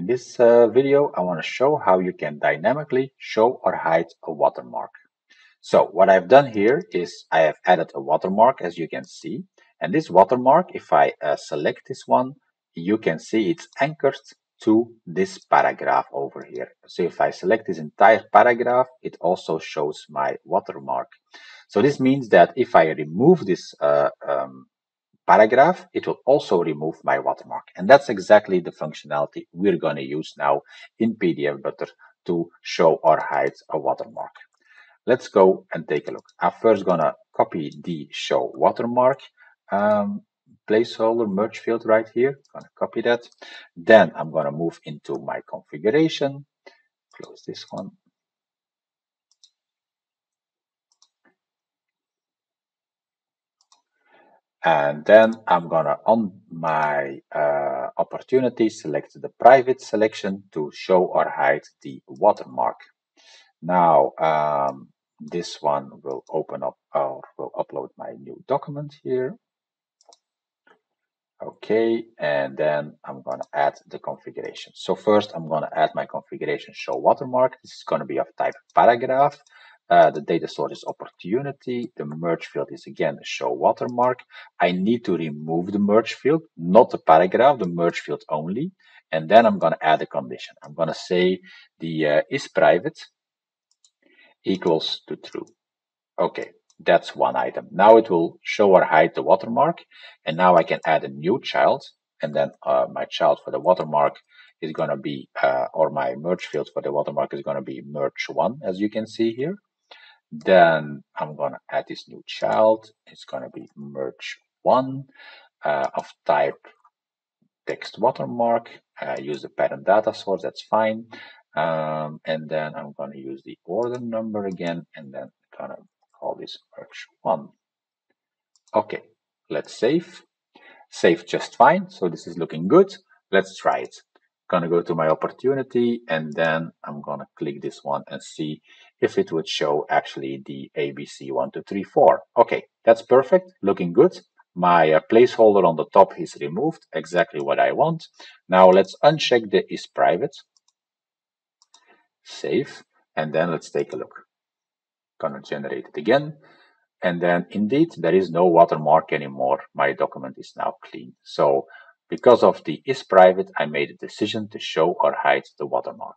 In this uh, video, I want to show how you can dynamically show or hide a watermark. So what I've done here is I have added a watermark as you can see. And this watermark, if I uh, select this one, you can see it's anchored to this paragraph over here. So if I select this entire paragraph, it also shows my watermark. So this means that if I remove this uh, um, paragraph, it will also remove my watermark. And that's exactly the functionality we're going to use now in PDF Butler to show or hide a watermark. Let's go and take a look. I'm first going to copy the show watermark um, placeholder merge field right here. I'm going to copy that. Then I'm going to move into my configuration, close this one, And then I'm gonna, on my uh, opportunity, select the private selection to show or hide the watermark. Now, um, this one will open up or will upload my new document here. Okay, and then I'm gonna add the configuration. So first I'm gonna add my configuration show watermark. This is gonna be of type paragraph. Uh, the data source is opportunity. The merge field is again a show watermark. I need to remove the merge field, not the paragraph, the merge field only. And then I'm going to add a condition. I'm going to say the uh, is private equals to true. Okay, that's one item. Now it will show or hide the watermark. And now I can add a new child. And then uh, my child for the watermark is going to be, uh, or my merge field for the watermark is going to be merge one, as you can see here. Then I'm going to add this new child. It's going to be merge one uh, of type text watermark. Uh, use the parent data source, that's fine. Um, and then I'm going to use the order number again, and then going to call this merge one. Okay, let's save. Save just fine. So this is looking good. Let's try it. Gonna go to my opportunity, and then I'm gonna click this one and see if it would show actually the ABC1234. Okay, that's perfect, looking good. My uh, placeholder on the top is removed, exactly what I want. Now let's uncheck the is private, save, and then let's take a look. Gonna generate it again. And then indeed, there is no watermark anymore. My document is now clean. So because of the is private, I made a decision to show or hide the watermark.